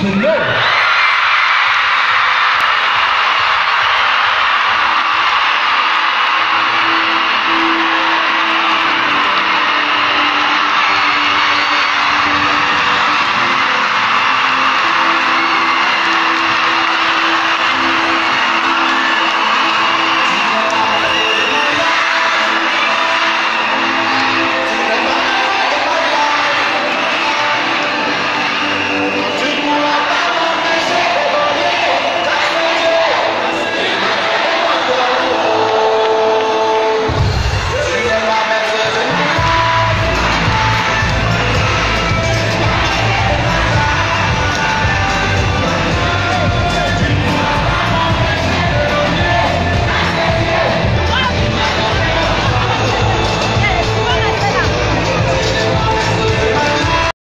to know